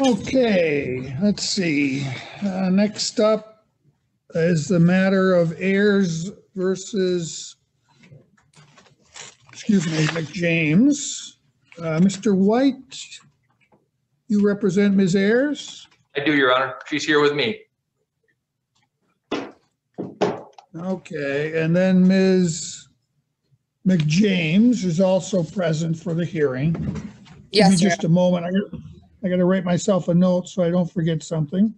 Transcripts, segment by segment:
Okay, let's see. Uh, Next up is the matter of Ayers versus, excuse me, McJames. Uh, Mr. White, you represent Ms. Ayers? I do, Your Honor. She's here with me. Okay, and then Ms. McJames is also present for the hearing. Give me Yes, Your just a moment. I got, I gotta write myself a note so I don't forget something.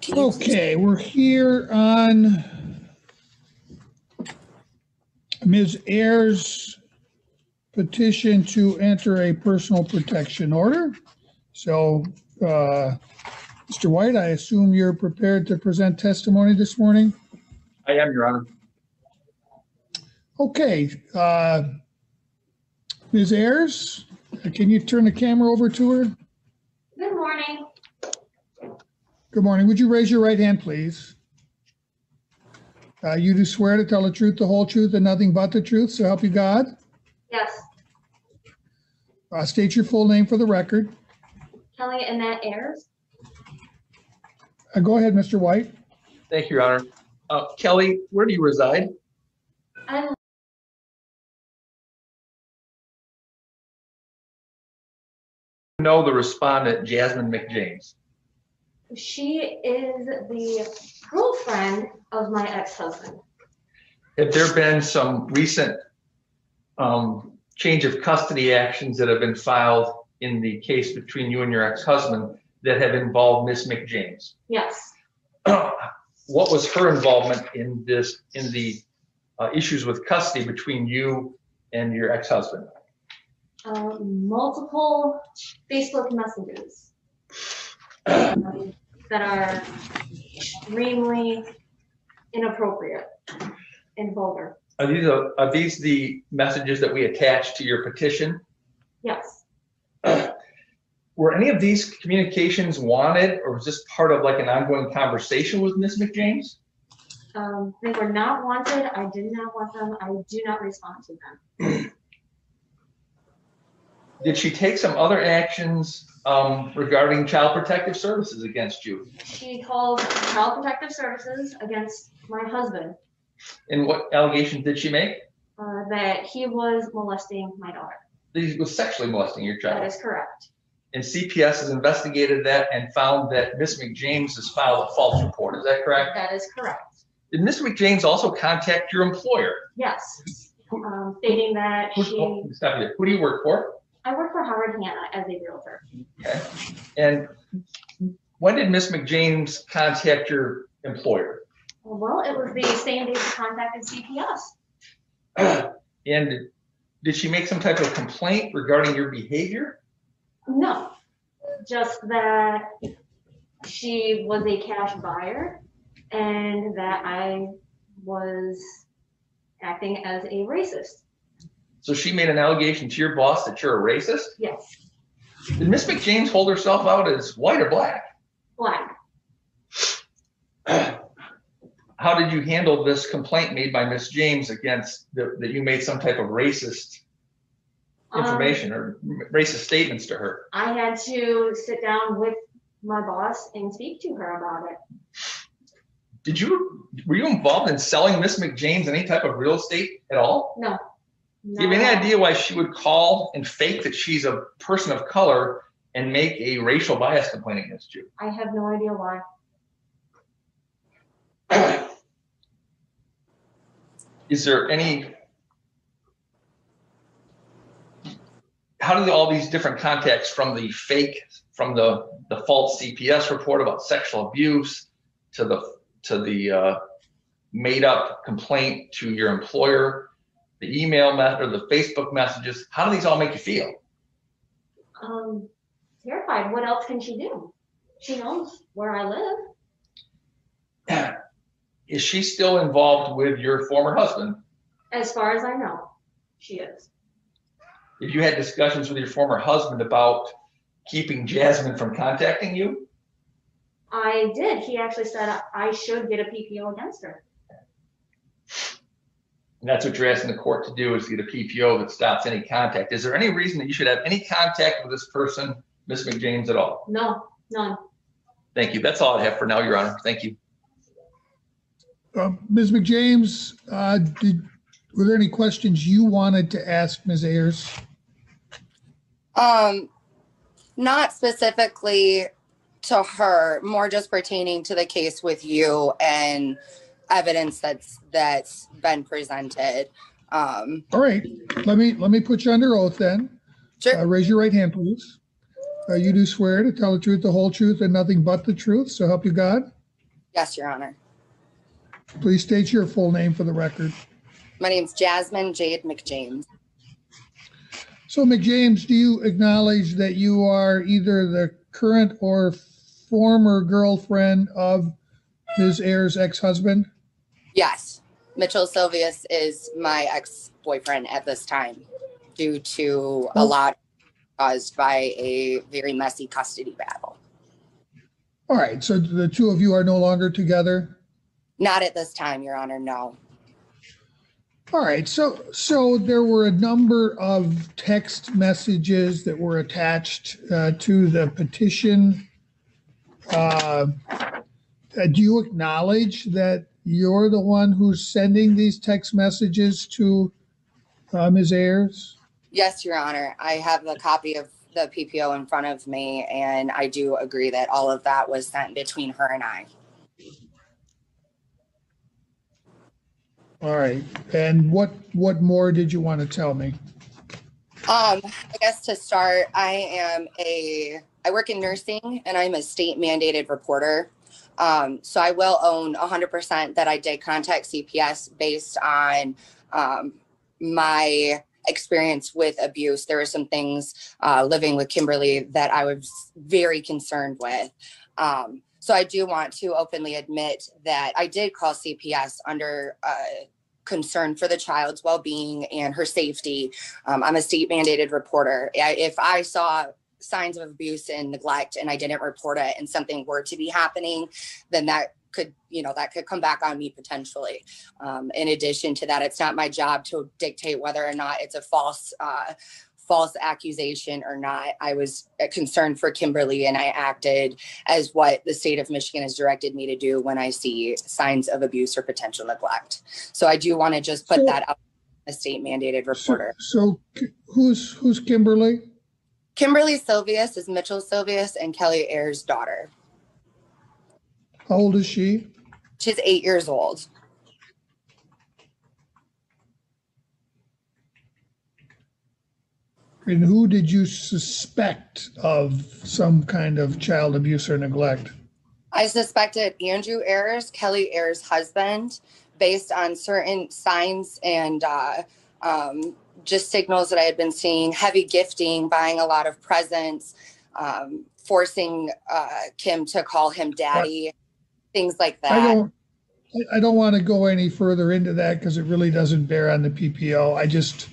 Can you please- Okay, we're here on Ms. Ayers' petition to enter a personal protection order. So, uh, Mr. White, I assume you're prepared to present testimony this morning? I am, Your Honor. Okay, uh, Ms. Ayers, can you turn the camera over to her? Good morning. Good morning. Would you raise your right hand, please? Uh, you do swear to tell the truth, the whole truth, and nothing but the truth, so help you God? Yes, Uh, state your full name for the record. Kelly Annette Ayers. Uh, go ahead, Mr. White. Thank you, Your Honor. Uh, Kelly, where do you reside? I'm Know the respondent, Jasmine McJames. She is the girlfriend of my ex-husband. Have there been some recent um, change of custody actions that have been filed in the case between you and your ex-husband that have involved Miss McJames? Yes, What was her involvement in this, in the uh, issues with custody between you and your ex-husband? uh, multiple Facebook messages um, that are extremely inappropriate and vulgar. Are these, are these the messages that we attach to your petition? Yes, Were any of these communications wanted, or was this part of like an ongoing conversation with Ms. McJames? um, they were not wanted. I did not want them. I do not respond to them. Did she take some other actions um, regarding child protective services against you? She called Child Protective Services against my husband And what allegations did she make? uh, that he was molesting my daughter. That he was sexually molesting your That child. is correct. And CPS has investigated that and found that Ms. McJames has filed a false report. Is that correct? That is correct. Did Ms. McJames also contact your employer? Yes. Um, stating that Who- she, oh, stop you. Who do you work for? I work for Howard Hanna as a realtor. Okay. And when did Miss McJames contact your employer? Well, it was the same day she contacted CPS. And did she make some type of complaint regarding your behavior? No, just that she was a cash buyer and that I was acting as a racist. So she made an allegation to your boss that you're a racist? Yes, Did Miss McJames hold herself out as white or black? black. How did you handle this complaint made by Miss James against, that that you made some type of racist Um, information or racist statements to her? I had to sit down with my boss and speak to her about it. Did you, were you involved in selling Miss McJames any type of real estate at all? No. Do you have any idea why she would call and fake that she's a person of color and make a racial bias complaint against you? I have no idea why. Is there any? How do all these different contacts from the fake, from the, the false CPS report about sexual abuse to the, to the uh, made up complaint to your employer? The email method, or the Facebook messages. How do these all make you feel? Um, terrified. What else can she do? She knows where I live. Is she still involved with your former husband? As far as I know, she is. If you had discussions with your former husband about keeping Jasmine from contacting you? I did. He actually said I should get a PPO against her. And that's what you're asking the court to do is get a PPO that stops any contact. Is there any reason that you should have any contact with this person, Ms. McJames, at all? No, none. Thank you. That's all I have for now, Your Honor. Thank you. Uh, Ms. McJames, uh, did, were there any questions you wanted to ask Ms. Ayers? Um, not specifically to her, more just pertaining to the case with you and evidence that's that's been presented. Um, All right, let me, let me put you under oath then. sure. Uh, raise your right hand, please. Uh, you do swear to tell the truth, the whole truth, and nothing but the truth, so help you God? yes, Your Honor. Please state your full name for the record. My name's Jasmine Jade McJames. So McJames, do you acknowledge that you are either the current or former girlfriend of Ms. Ayers' ex-husband? Yes, Mitchell Sylvius is my ex-boyfriend at this time, due to a lot caused by a very messy custody battle. All right, so the two of you are no longer together? Not at this time, Your Honor. No. All right, so, so there were a number of text messages that were attached uh, to the petition. Uh, uh, Do you acknowledge that you're the one who's sending these text messages to uh, Ms. Ayers? Yes, Your Honor. I have the copy of the PPO in front of me, and I do agree that all of that was sent between her and I. All right, and what, what more did you want to tell me? Um, I guess to start, I am a I work in nursing and I'm a state mandated reporter. Um, so I will own 100% that I did contact CPS based on um, my experience with abuse. There were some things uh, living with Kimberly that I was very concerned with. Um, so I do want to openly admit that I did call CPS under uh, concern for the child's well-being and her safety um, I'm a state mandated reporter. If I saw signs of abuse and neglect and I didn't report it and something were to be happening, then that could, you know, that could come back on me potentially. Um, in addition to that, it's not my job to dictate whether or not it's a false, uh, false accusation or not. I was uh, concerned for Kimberly and I acted as what the state of Michigan has directed me to do when I see signs of abuse or potential neglect. So I do want to just put So- that out, a state mandated So- reporter. So who's, who's Kimberly? Kimberly Sylvius is Mitchell Sylvius and Kelly Ayers' daughter. How old is she? She's eight years old. And who did you suspect of some kind of child abuse or neglect? I suspected Andrew Ayers, Kelly Ayers' husband, based on certain signs and uh, um, just signals that I had been seeing heavy gifting, buying a lot of presents, um, forcing uh, Kim to call him daddy, things like that. I don't, I- don't want to go any further into that because it really doesn't bear on the PPO. I just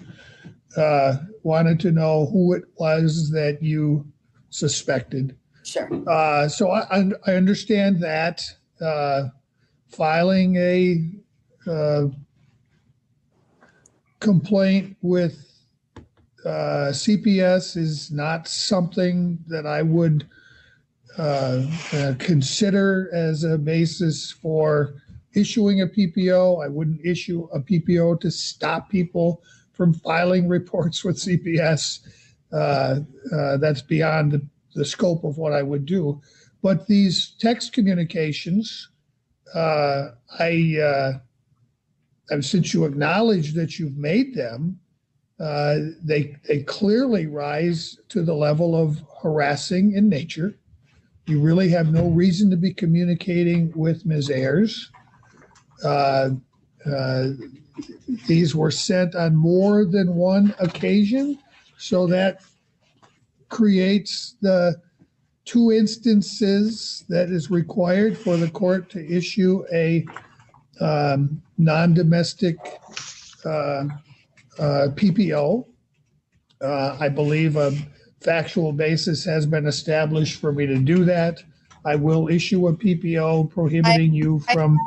uh, wanted to know who it was that you suspected. Sure. Uh, So I, I- I understand that uh, filing a uh, complaint with uh, CPS is not something that I would uh, uh, consider as a basis for issuing a PPO. I wouldn't issue a PPO to stop people from filing reports with CPS. Uh, uh, That's beyond the, the scope of what I would do. But these text communications, uh, I, and since you acknowledge that you've made them, uh, they, they clearly rise to the level of harassing in nature. You really have no reason to be communicating with Ms. Ayers. Uh, uh, these were sent on more than one occasion, so that creates the two instances that is required for the court to issue a um, non-domestic uh, uh, PPO. Uh, I believe a factual basis has been established for me to do that. I will issue a PPO prohibiting you I- from,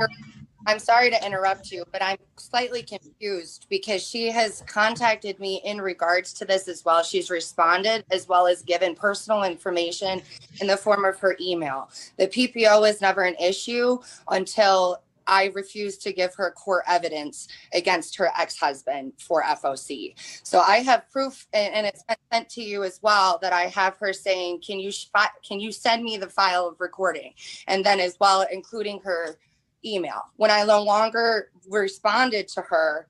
I'm sorry to interrupt you, but I'm slightly confused because she has contacted me in regards to this as well. She's responded as well as given personal information in the form of her email. The PPO was never an issue until I refused to give her court evidence against her ex-husband for FOC. So I have proof, and, it's been sent to you as well, that I have her saying, "Can you can you send me the file of recording?" And then as well, including her email. When I no longer responded to her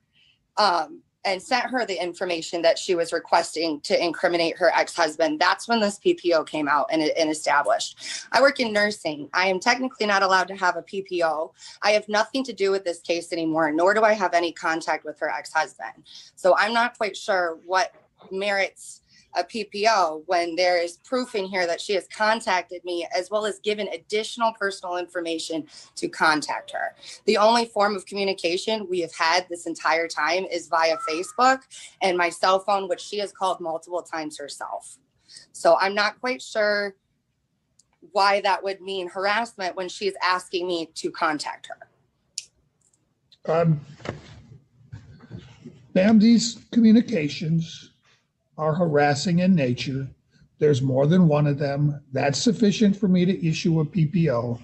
um, and sent her the information that she was requesting to incriminate her ex-husband, that's when this PPO came out and, and established. I work in nursing. I am technically not allowed to have a PPO. I have nothing to do with this case anymore, nor do I have any contact with her ex-husband. So I'm not quite sure what merits a PPO when there is proof in here that she has contacted me as well as given additional personal information to contact her. The only form of communication we have had this entire time is via Facebook and my cell phone, which she has called multiple times herself. So I'm not quite sure why that would mean harassment when she's asking me to contact her. um, ma'am, these communications are harassing in nature. There's more than one of them. That's sufficient for me to issue a PPO.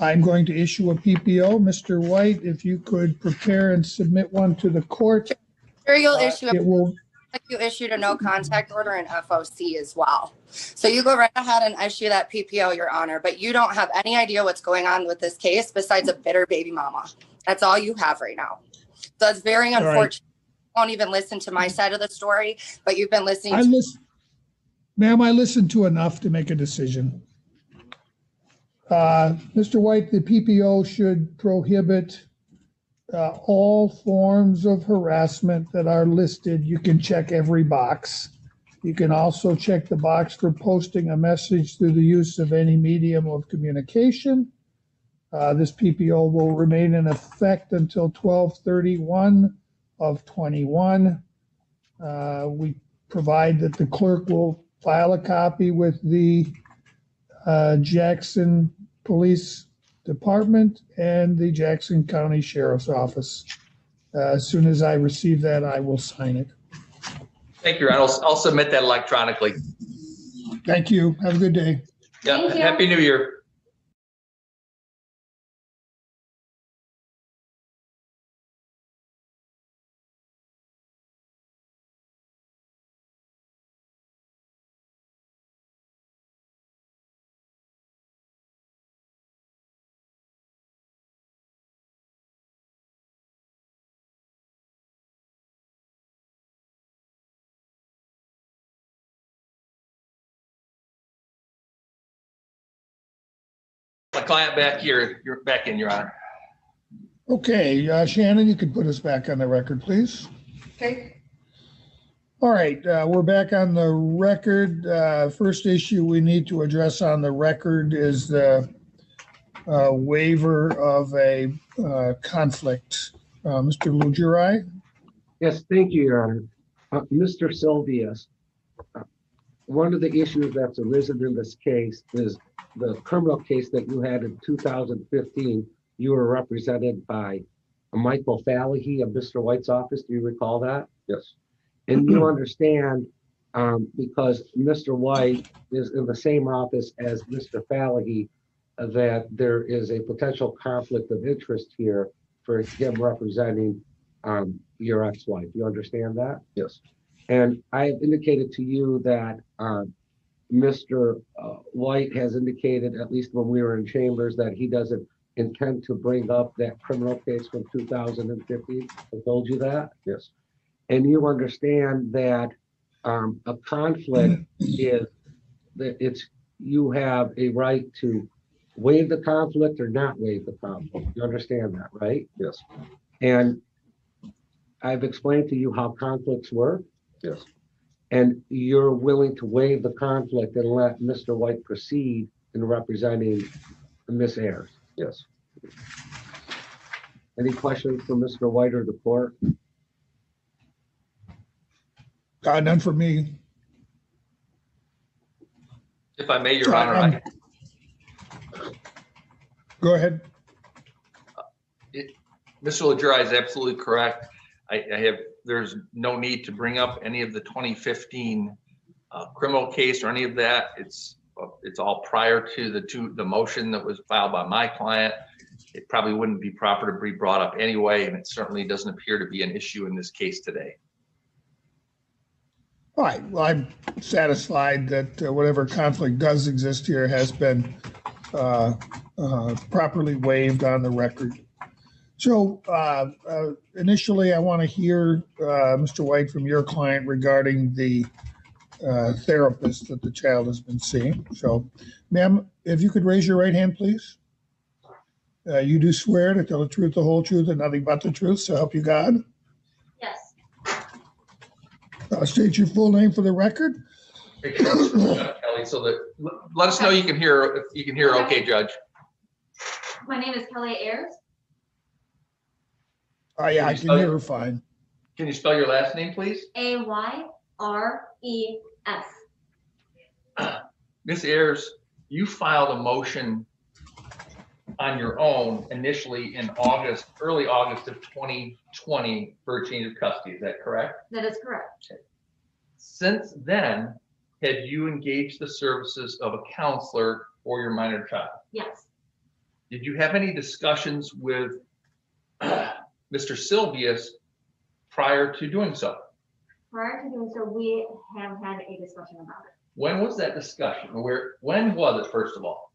I'm going to issue a PPO. Mr. White, if you could prepare and submit one to the court. Sure, you'll uh, issue a It will, you issued a no contact order in FOC as well. So you go right ahead and issue that PPO, Your Honor, but you don't have any idea what's going on with this case besides a bitter baby mama. That's all you have right now. So it's very right. unfortunate. Won't even listen to my side of the story, but you've been listening I to listen, ma'am, I listened to enough to make a decision. Uh, Mr. White, the PPO should prohibit uh, all forms of harassment that are listed. You can check every box. You can also check the box for posting a message through the use of any medium of communication. Uh, This PPO will remain in effect until 12/31 of '21. Uh, We provide that the clerk will file a copy with the uh, Jackson Police Department and the Jackson County Sheriff's Office. Uh, As soon as I receive that, I will sign it. Thank you, Ron. I'll, I'll submit that electronically. Thank you. Have a good day. Yeah, Thank you. Happy New Year. Client back here, you're back in, Your Honor. Okay, uh, Shannon, you can put us back on the record, please. Okay. All right, uh, we're back on the record. Uh, First issue we need to address on the record is the uh, waiver of a uh, conflict. Uh, Mr. Lujurai? Yes, thank you, Your Honor. Uh, Mr. Sylvius, uh, one of the issues that's arisen in this case is the criminal case that you had in 2015. You were represented by Michael Fallahy of Mr. White's office. Do you recall that? Yes. And you understand, um, because Mr. White is in the same office as Mr. Fallahy, uh, that there is a potential conflict of interest here for him representing um, your ex-wife. Do You understand that? Yes. And I have indicated to you that, um, Mr. uh, White has indicated, at least when we were in chambers, that he doesn't intend to bring up that criminal case from two thousand and fifteen. I told you that? Yes. And you understand that, um, a conflict is that it's, you have a right to waive the conflict or not waive the conflict. You understand that, right? Yes. And I've explained to you how conflicts work. Yes. And you're willing to waive the conflict and let Mr. White proceed in representing Miss Ayers. Yes. Any questions for Mr. White or the court? Uh, none for me. If I may, Your Honor, I- Go ahead. Mr. Legere is absolutely correct. I, I have, there's no need to bring up any of the 2015 uh, criminal case or any of that. It's, it's all prior to the two, the motion that was filed by my client. It probably wouldn't be proper to be brought up anyway, and it certainly doesn't appear to be an issue in this case today. All right, well, I'm satisfied that uh, whatever conflict does exist here has been uh, uh, properly waived on the record. So uh, uh, initially, I want to hear, uh, Mr. White, from your client regarding the uh, therapist that the child has been seeing. So, ma'am, if you could raise your right hand, please. Uh, You do swear to tell the truth, the whole truth, and nothing but the truth, so help you God? Yes, Uh, State your full name for the record. Make sure, uh, Kelly, so that, let us know you can hear, if you can hear, okay, Judge. my name is Kelly Ayers. Oh, yeah, I Can you can spell hear her fine. Can you spell your last name, please? A Y R E S. Ms. Ayers, you filed a motion on your own initially in August, early August of 2020 for a change of custody. Is that correct? That is correct. Since then, have you engaged the services of a counselor for your minor child? Yes, Did you have any discussions with Mr. Silvius prior to doing so? prior to doing so, we have had a discussion about it. When was that discussion? Where, when was it, first of all?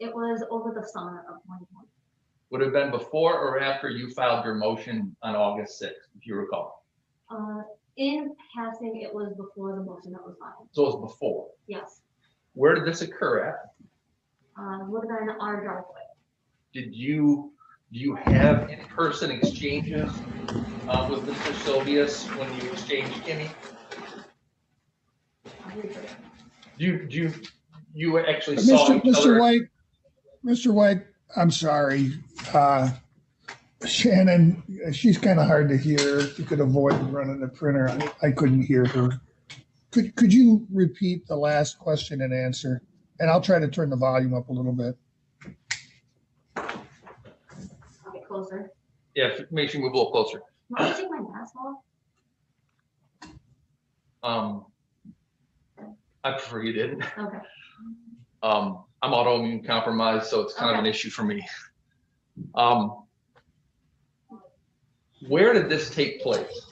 It was over the summer of twenty twenty. Would it have been before or after you filed your motion on August 6th, if you recall? Uh, in passing, it was before the motion that was filed. So it was before. Yes, Where did this occur at? uh, would have been our driveway. Did you, do you have in-person exchanges uh, with Mr. Sylvius when you exchanged Kimmy? Do you, do you, you actually saw Mr. each Mr. other? White, Mr. White, I'm sorry. Uh, Shannon, she's kind of hard to hear. If you could avoid running the printer, I, I couldn't hear her. Could, could you repeat the last question and answer? And I'll try to turn the volume up a little bit. I'll closer. Yeah, make sure you move a little closer. Me take my mask off? Um, I prefer you didn't. Okay. Um, I'm autoimmune compromised, so it's kind of an Okay. issue for me. Um, where did this take place?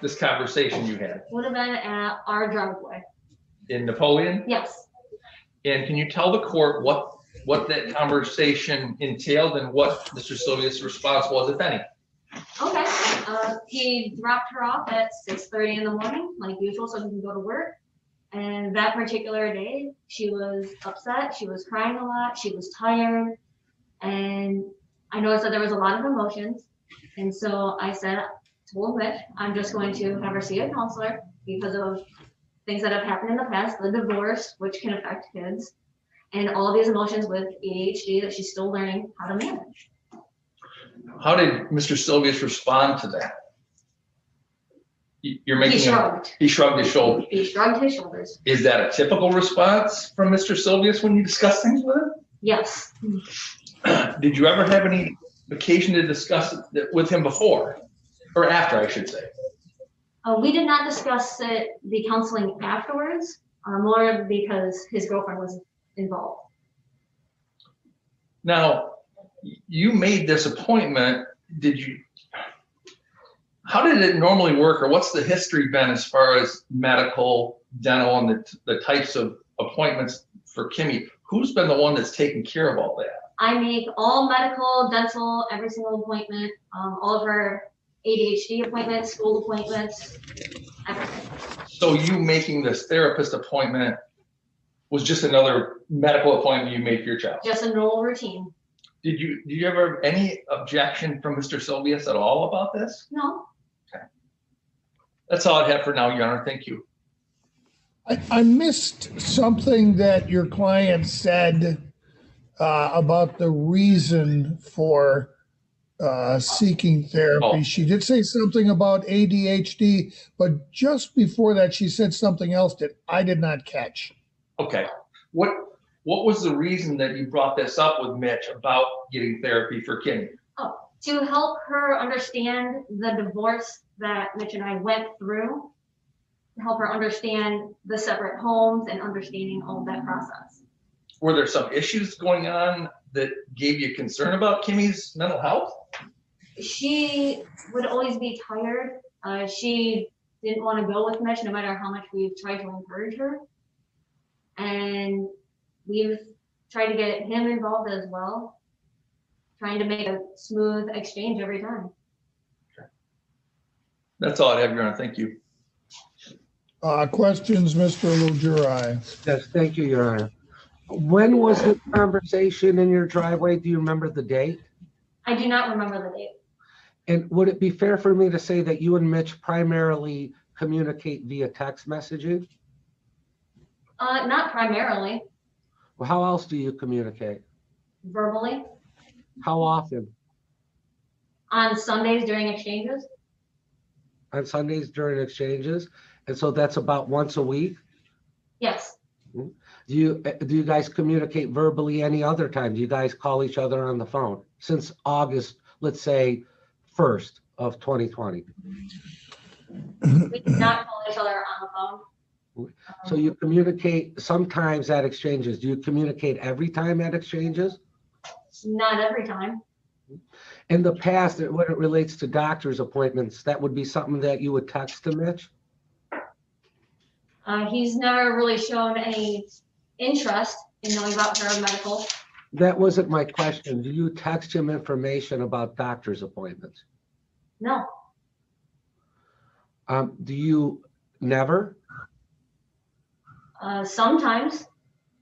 This conversation you had Would have been at our driveway. in Napoleon? Yes, And can you tell the court what, what that conversation entailed and what Mr. Sylvius' response was, if any? okay. Uh, he dropped her off at six thirty in the morning, like usual, so he can go to work. And that particular day, she was upset, she was crying a lot, she was tired. And I noticed that there was a lot of emotions. And so I said, told Mitch, I'm just going to have her see a counselor because of things that have happened in the past, the divorce, which can affect kids. And all these emotions with ADHD that she's still learning how to manage. How did Mr. Sylvius respond to that? You- You're He making, a- shrugged, he shrugged his shoulders. he shrugged his shoulders. Is that a typical response from Mr. Sylvius when you discuss things with him? Yes, Did you ever have any occasion to discuss it with him before? Or after, I should say? uh, we did not discuss it, the counseling afterwards, uh, more because his girlfriend was involved. Now, you made this appointment, did you? How did it normally work, or what's the history been as far as medical, dental, and the, the types of appointments for Kimmy? Who's been the one that's taken care of all that? I make all medical, dental, every single appointment, um, all of her ADHD appointments, school appointments, everything. So you making this therapist appointment was just another medical appointment you made for your child? Just a normal routine. Did you, did you ever have any objection from Mr. Sylvius at all about this? No, Okay. That's all I have for now, Your Honor. Thank you. I, I missed something that your client said uh, about the reason for uh, seeking therapy. Oh. She did say something about ADHD, but just before that, she said something else that I did not catch. Okay. What, what was the reason that you brought this up with Mitch about getting therapy for Kimmy? Oh, to help her understand the divorce that Mitch and I went through, to help her understand the separate homes and understanding all that process. Were there some issues going on that gave you concern about Kimmy's mental health? She would always be tired. Uh, she didn't want to go with Mitch no matter how much we've tried to encourage her. And we've tried to get him involved as well, trying to make a smooth exchange every time. That's all I have, Your Honor. Thank you. Uh, questions, Mr. Lujuri? Yes, thank you, Your Honor. When was the conversation in your driveway? Do you remember the date? I do not remember the date. And would it be fair for me to say that you and Mitch primarily communicate via text messaging? Uh, not primarily, Well, how else do you communicate? verbally. How often? On Sundays during exchanges? On Sundays during exchanges? And so that's about once a week? Yes. Do you, uh, do you guys communicate verbally any other time? Do you guys call each other on the phone since August, let's say, first of 2020? We do not call each other on the phone. So you communicate sometimes at exchanges. Do you communicate every time at exchanges? Not every time. In the past, when it relates to doctor's appointments, that would be something that you would text to Mitch? Uh, he's never really shown any interest in knowing about paramedical. That wasn't my question. Do you text him information about doctor's appointments? No, Um, do you never? Uh, sometimes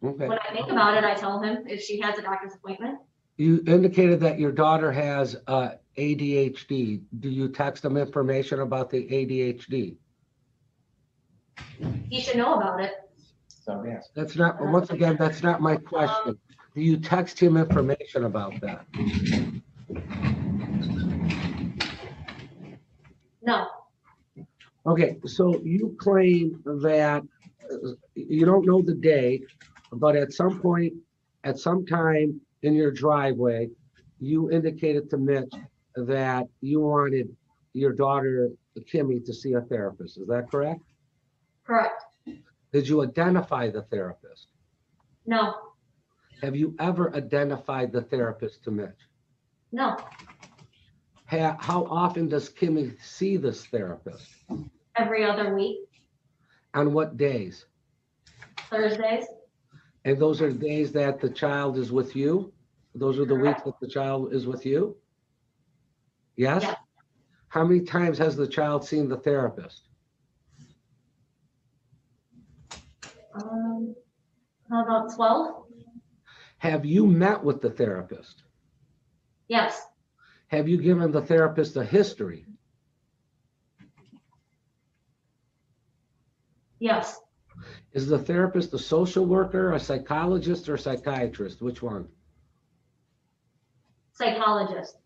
Okay. when I think about it, I tell him if she has a doctor's appointment. You indicated that your daughter has uh, ADHD. Do you text them information about the ADHD? He should know about it. So, yes. That's not, once again, that's not my question. Do you text him information about that? No, Okay, so you claim that you don't know the day, but at some point, at some time in your driveway, you indicated to Mitch that you wanted your daughter Kimmy to see a therapist. Is that correct? correct. Did you identify the therapist? No, Have you ever identified the therapist to Mitch? no, Ha- How often does Kimmy see this therapist? every other week, On what days? Thursdays. And those are days that the child is with you? Those are the weeks that the child is with you? Yes? Yeah. How many times has the child seen the therapist? Um, how about twelve? Have you met with the therapist? Yes, Have you given the therapist a history? Yes, Is the therapist a social worker, a psychologist, or a psychiatrist? Which one? psychologist.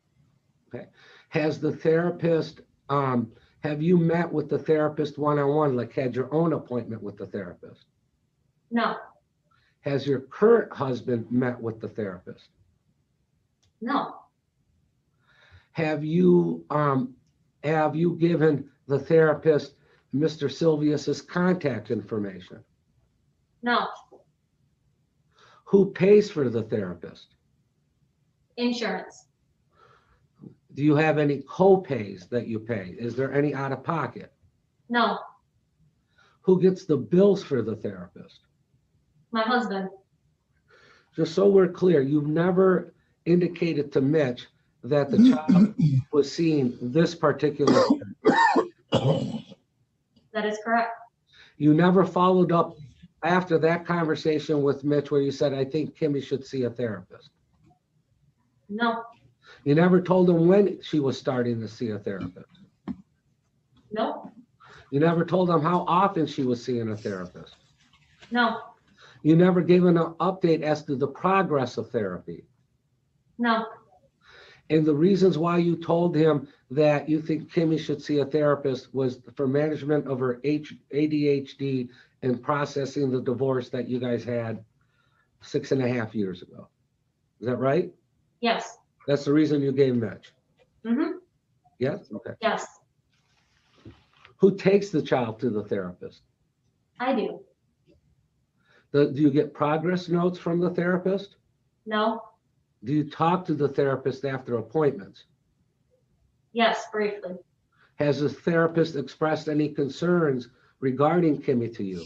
Okay. Has the therapist, um, have you met with the therapist one-on-one, like had your own appointment with the therapist? No, Has your current husband met with the therapist? no, Have you, um, have you given the therapist Mr. Silvius's contact information? no. Who pays for the therapist? Insurance. Do you have any co-pays that you pay? Is there any out of pocket? No, Who gets the bills for the therapist? my husband. Just so we're clear, you've never indicated to Mitch that the child was seeing this particular. That is correct. You never followed up after that conversation with Mitch where you said, I think Kimmy should see a therapist. No, You never told him when she was starting to see a therapist. no, You never told him how often she was seeing a therapist. no, You never gave him an update as to the progress of therapy. no, And the reasons why you told him that you think Kimmy should see a therapist was for management of her ADHD and processing the divorce that you guys had six and a half years ago. Is that right? yes, That's the reason you gave Mitch? mm-hmm, Yes? Okay. yes, Who takes the child to the therapist? I do. Do do you get progress notes from the therapist? No, Do you talk to the therapist after appointments? yes, briefly. Has the therapist expressed any concerns regarding Kimmy to you?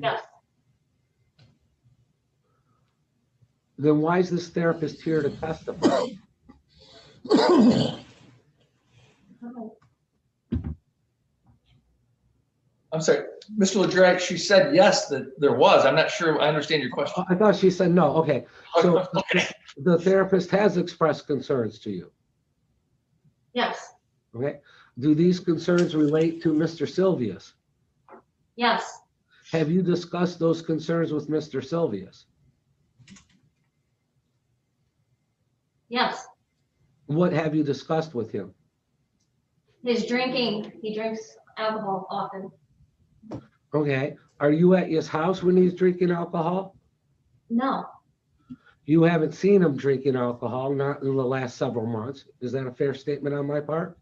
Yes, Then why is this therapist here to testify? I'm sorry, Mr. LeDrake, she said yes, that there was. I'm not sure I understand your question. I thought she said no. Okay, so Okay. the therapist has expressed concerns to you. yes, Okay, do these concerns relate to Mr. Silvius? yes, Have you discussed those concerns with Mr. Silvius? yes. What have you discussed with him? His drinking, he drinks alcohol often. Okay, are you at his house when he's drinking alcohol? No, You haven't seen him drinking alcohol, not in the last several months. Is that a fair statement on my part?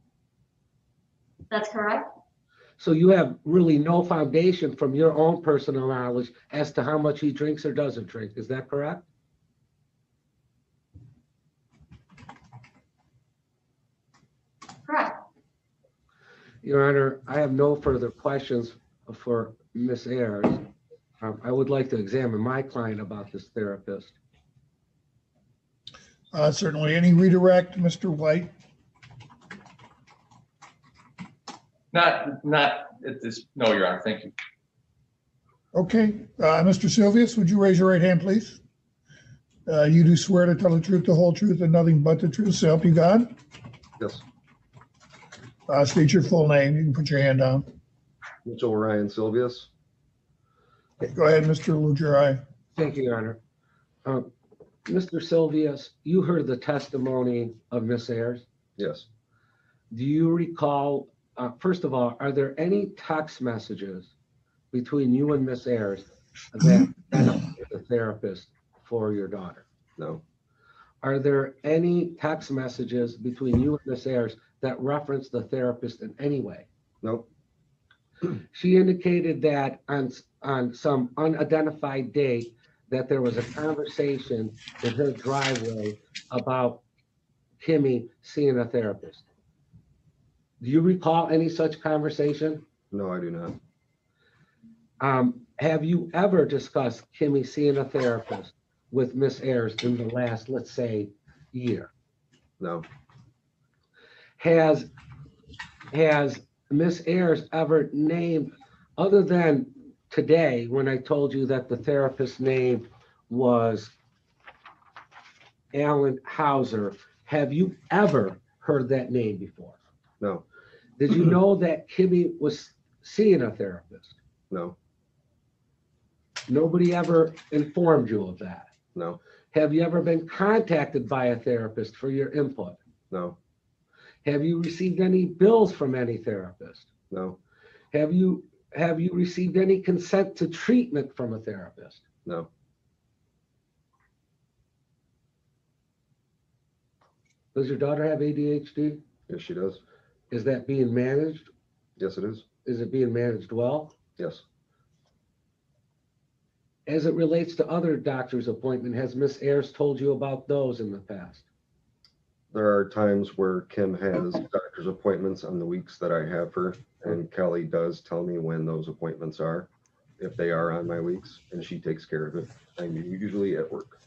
that's correct. So you have really no foundation from your own personal knowledge as to how much he drinks or doesn't drink. Is that correct? Correct. Your Honor, I have no further questions for Ms. Ayers. Um, I would like to examine my client about this therapist. Uh, certainly, any redirect, Mr. White? Not, not at this, no, Your Honor, thank you. Okay, uh, Mr. Silvius, would you raise your right hand, please? Uh, you do swear to tell the truth, the whole truth, and nothing but the truth, so help you God? Yes, Uh, state your full name. You can put your hand down. Mitchell Ryan Silvius. Okay, Go ahead, Mr. Lujeri. Thank you, Your Honor. Um, Mr. Silvius, you heard the testimony of Ms. Ayers. Yes, Do you recall, uh, first of all, are there any text messages between you and Miss Ayers that the therapist for your daughter? no, Are there any text messages between you and Miss Ayers that reference the therapist in any way? no, She indicated that on, on some unidentified date, that there was a conversation in her driveway about Kimmy seeing a therapist. Do you recall any such conversation? no, I do not. Um, have you ever discussed Kimmy seeing a therapist with Miss Ayers in the last, let's say, year? No, Has, has Miss Ayers ever named, other than today, when I told you that the therapist's name was Alan Hauser, have you ever heard that name before? no, Did you know that Kimmy was seeing a therapist? no, Nobody ever informed you of that. no, Have you ever been contacted by a therapist for your input? no, Have you received any bills from any therapist? no, Have you, have you received any consent to treatment from a therapist? no, Does your daughter have ADHD? yes, she does. Is that being managed? Yes, it is. Is it being managed well? Yes, As it relates to other doctor's appointment, has Miss Ayers told you about those in the past? There are times where Kim has doctor's appointments on the weeks that I have her, and Kelly does tell me when those appointments are, if they are on my weeks, and she takes care of it. I'm usually at work.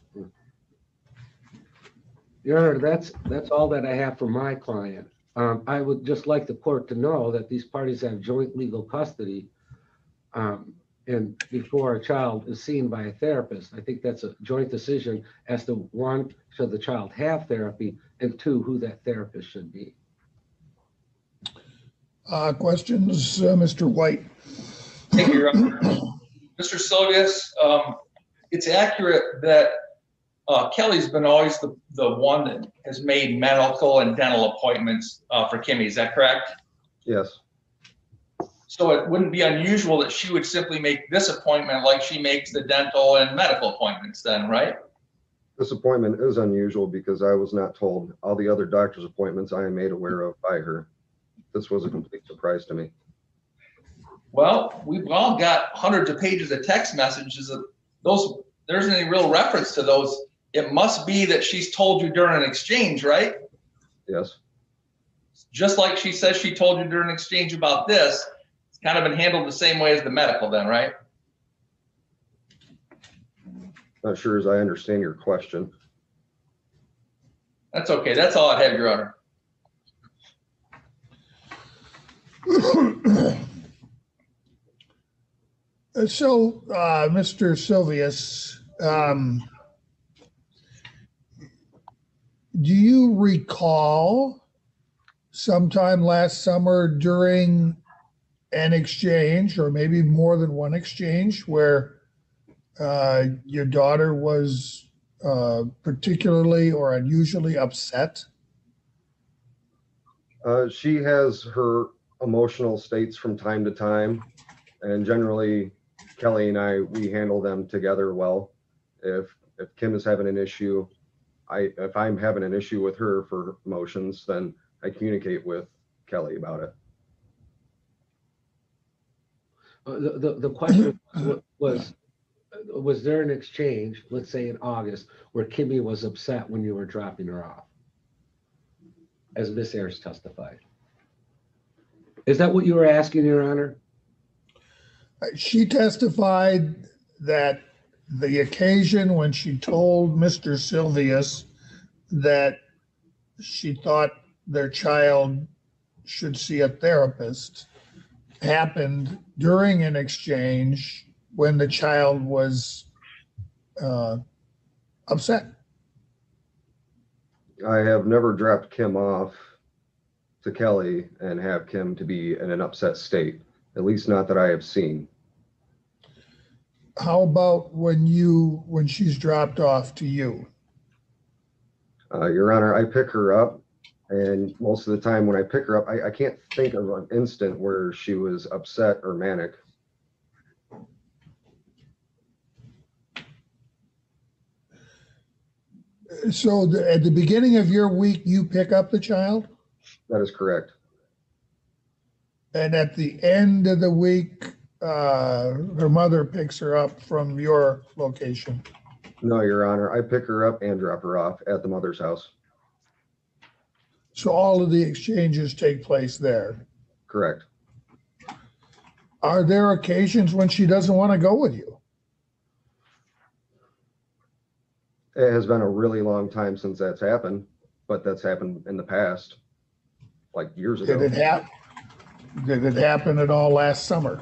Your Honor, that's, that's all that I have for my client. Um, I would just like the court to know that these parties have joint legal custody. Um, and before a child is seen by a therapist. I think that's a joint decision as to one, should the child have therapy, and two, who that therapist should be. Uh, questions, uh, Mr. White? Thank you, Your Honor. Mr. Sylvius, um, it's accurate that uh, Kelly's been always the, the one that has made medical and dental appointments uh, for Kimmy. Is that correct? Yes, So it wouldn't be unusual that she would simply make this appointment like she makes the dental and medical appointments then, right? this appointment is unusual because I was not told all the other doctor's appointments I am made aware of by her. This was a complete surprise to me. Well, we've all got hundreds of pages of text messages of those, there isn't any real reference to those. It must be that she's told you during an exchange, right? Yes, Just like she says she told you during an exchange about this, kind of been handled the same way as the medical then, right? not sure as I understand your question. That's okay. That's all I have, Your Honor. So, uh, Mr. Sylvius, um, do you recall sometime last summer during an exchange, or maybe more than one exchange, where uh, your daughter was uh, particularly or unusually upset? Uh, she has her emotional states from time to time, and generally Kelly and I, we handle them together well. If, if Kim is having an issue, I, if I'm having an issue with her for emotions, then I communicate with Kelly about it. Uh, The, the, the question wa- was, uh, was there an exchange, let's say in August, where Kimmy was upset when you were dropping her off? As Miss Ayers testified. Is that what you were asking, Your Honor? She testified that the occasion when she told Mr. Sylvius that she thought their child should see a therapist happened during an exchange when the child was uh, upset. I have never dropped Kim off to Kelly and have Kim to be in an upset state, at least not that I have seen. How about when you, when she's dropped off to you? Uh, Your Honor, I pick her up and most of the time when I pick her up, I, I can't think of an instant where she was upset or manic. So the- at the beginning of your week, you pick up the child? That is correct. And at the end of the week, uh, her mother picks her up from your location. No, Your Honor, I pick her up and drop her off at the mother's house. So all of the exchanges take place there. Correct. Are there occasions when she doesn't want to go with you? It has been a really long time since that's happened, but that's happened in the past, like years ago. Did it hap, did it happen at all last summer?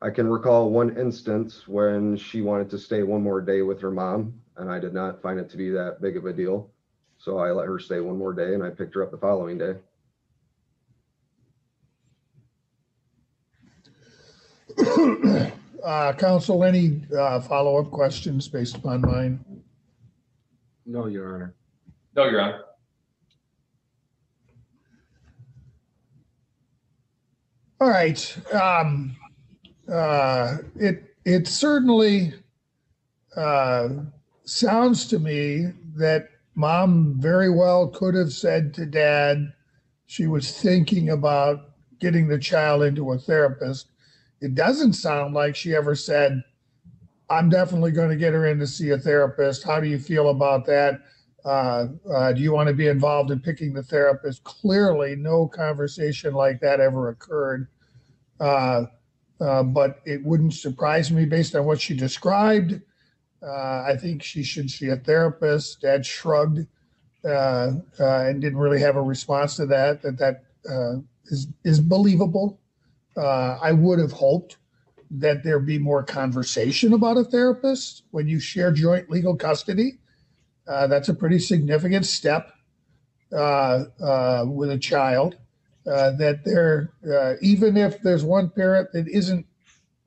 I can recall one instance when she wanted to stay one more day with her mom, and I did not find it to be that big of a deal. So I let her stay one more day and I picked her up the following day. Uh, counsel, any, uh, follow-up questions based upon mine? No, Your Honor. No, Your Honor. All right, um, uh, it, it certainly, uh, sounds to me that mom very well could have said to dad, she was thinking about getting the child into a therapist. It doesn't sound like she ever said, I'm definitely going to get her in to see a therapist. How do you feel about that? Uh, uh, do you want to be involved in picking the therapist? Clearly, no conversation like that ever occurred. Uh, uh, but it wouldn't surprise me based on what she described. Uh, I think she should see a therapist. Dad shrugged. uh, uh, and didn't really have a response to that, that that uh, is, is believable. I would have hoped that there be more conversation about a therapist when you share joint legal custody. That's a pretty significant step with a child. Uh, that there, uh, even if there's one parent that isn't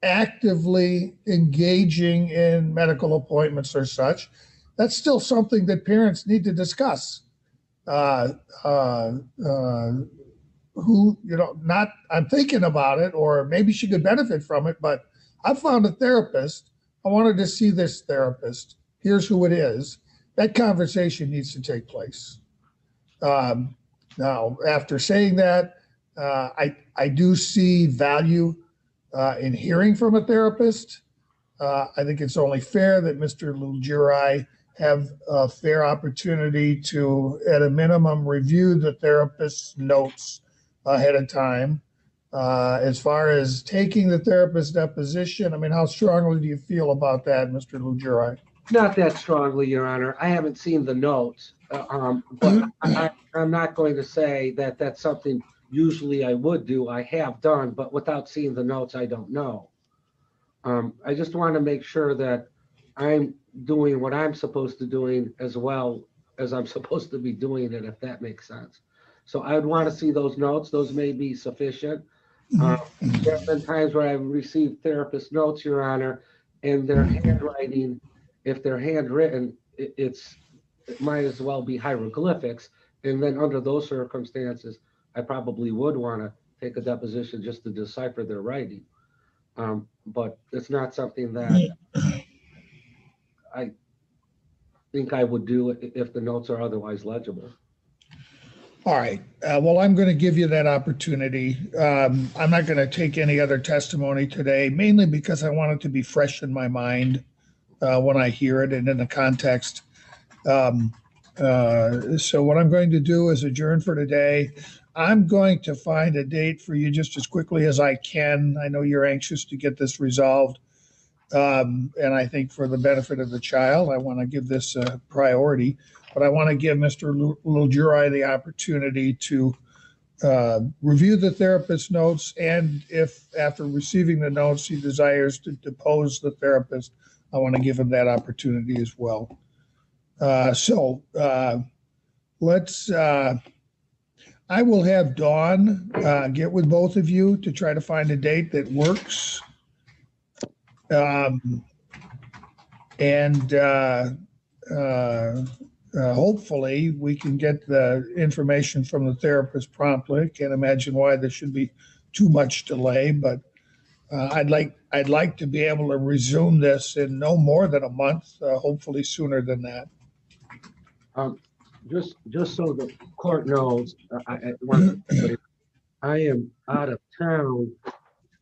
actively engaging in medical appointments or such, that's still something that parents need to discuss. Uh, uh, uh, who, you know, not, I'm thinking about it, or maybe she could benefit from it, but I found a therapist. I wanted to see this therapist. Here's who it is. That conversation needs to take place. Um, now, after saying that, uh, I, I do see value uh, in hearing from a therapist. Uh, I think it's only fair that Mr. Lujuri have a fair opportunity to, at a minimum, review the therapist's notes ahead of time. Uh, as far as taking the therapist's deposition, I mean, how strongly do you feel about that, Mr. Lujuri? Not that strongly, Your Honor. I haven't seen the notes. Uh, um, But I, I'm not going to say that that's something usually I would do. I have done, but without seeing the notes, I don't know. Um, I just want to make sure that I'm doing what I'm supposed to doing as well as I'm supposed to be doing it, if that makes sense. So I would want to see those notes. Those may be sufficient. Uh, There have been times where I've received therapist notes, Your Honor, and their handwriting, if they're handwritten, it, it's, it might as well be hieroglyphics. And then under those circumstances, I probably would want to take a deposition just to decipher their writing. Um, but it's not something that I think I would do if the notes are otherwise legible. All right, uh, well, I'm going to give you that opportunity. Um, I'm not going to take any other testimony today, mainly because I want it to be fresh in my mind uh, when I hear it and in the context. Um, uh, So what I'm going to do is adjourn for today. I'm going to find a date for you just as quickly as I can. I know you're anxious to get this resolved. Um, And I think for the benefit of the child, I want to give this a priority. But I want to give Mr. Lujuri the opportunity to uh, review the therapist's notes, and if after receiving the notes, he desires to depose the therapist, I want to give him that opportunity as well. Uh, So uh, let's, uh, I will have Dawn uh, get with both of you to try to find a date that works. Um, And uh, uh, uh, hopefully, we can get the information from the therapist promptly. Can't imagine why there should be too much delay, but uh, I'd like, I'd like to be able to resume this in no more than a month, uh, hopefully sooner than that. Um, just, just so the court knows, uh, I, I, I am out of town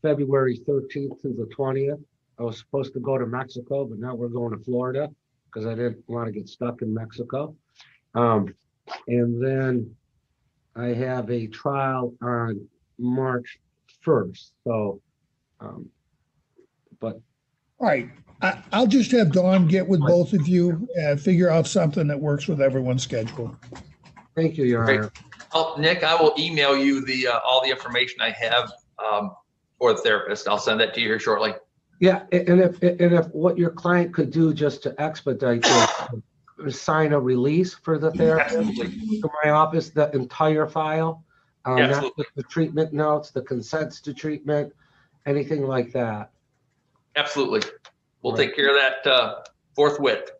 February thirteenth to the twentieth. I was supposed to go to Mexico, but now we're going to Florida because I didn't want to get stuck in Mexico. Um, and then I have a trial on March first, so, um, but All right, I, I'll just have Dawn get with both of you and figure out something that works with everyone's schedule. thank you, Your Great. Honor. Oh, Nick, I will email you the, uh, all the information I have, um, for the therapist. I'll send that to you here shortly. Yeah, a- and if, and if what your client could do just to expedite this, sign a release for the therapist Absolutely. to my office, the entire file. uh, not Absolutely. just The treatment notes, the consents to treatment, anything like that. Absolutely. We'll Right. take care of that, uh, forthwith.